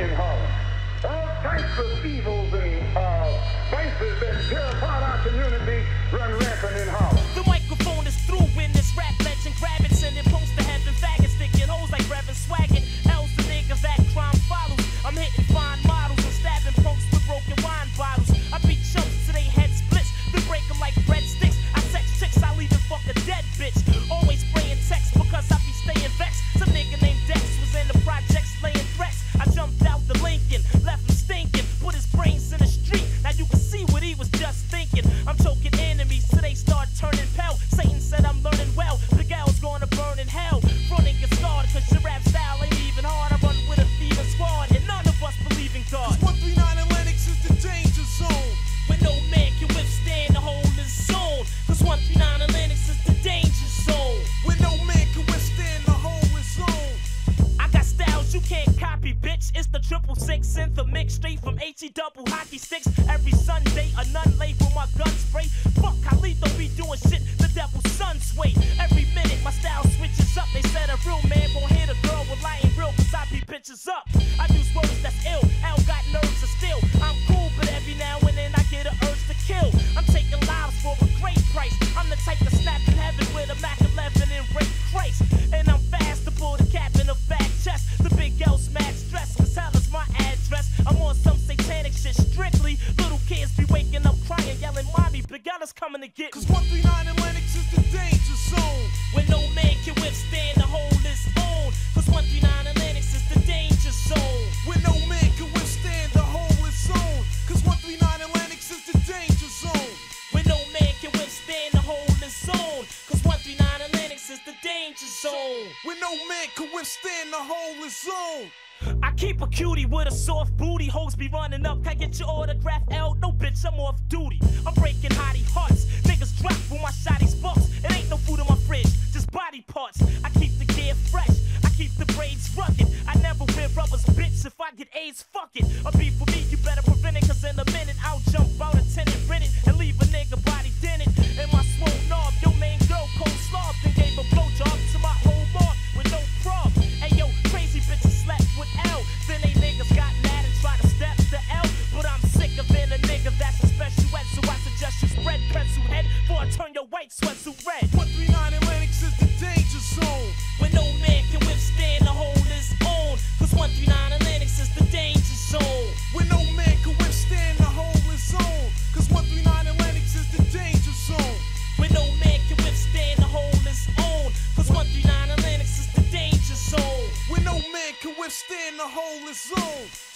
in Harlem. All types of evils the Lincoln, left him stinking, put his brains in the you can't copy, bitch. It's the triple six synth a mix straight from HE double hockey sticks. Every Sunday, a nun lay coming to get me. Cause 139 Atlantic is the danger zone. When no man can withstand the whole his own. Cause 139 Atlantic is the danger zone. When no man can withstand the whole zone. Cause 139 Atlantic is the danger zone. When no man can withstand the whole his own. Cause 139 Atlantic is the danger zone. When no man can withstand the whole zone. I keep a cutie with a soft booty. Hoes be running up. Can I get your autograph? L? No, bitch, I'm off duty. I'm breaking hottie hearts. Niggas drop when my shotties bucks. It ain't no food in my fridge, just body parts. I keep the gear fresh. I keep the braids rugged. I never wear rubbers, bitch. If I get AIDS, fuck it. A beef for me, you better prevent it. Cause in a minute, I'll jump out a tenant rented and I suggest you head before I turn your white sweatsuit red. 139 Atlantic is the danger zone. When no man can withstand the whole his own. Cause 139 Atlantic is the danger zone. When no man can withstand the whole zone. Cause 139 Atlantic is the danger zone. When no man can withstand the whole his own. Cause 139 Atlantic is the danger zone. When no man can withstand the whole zone.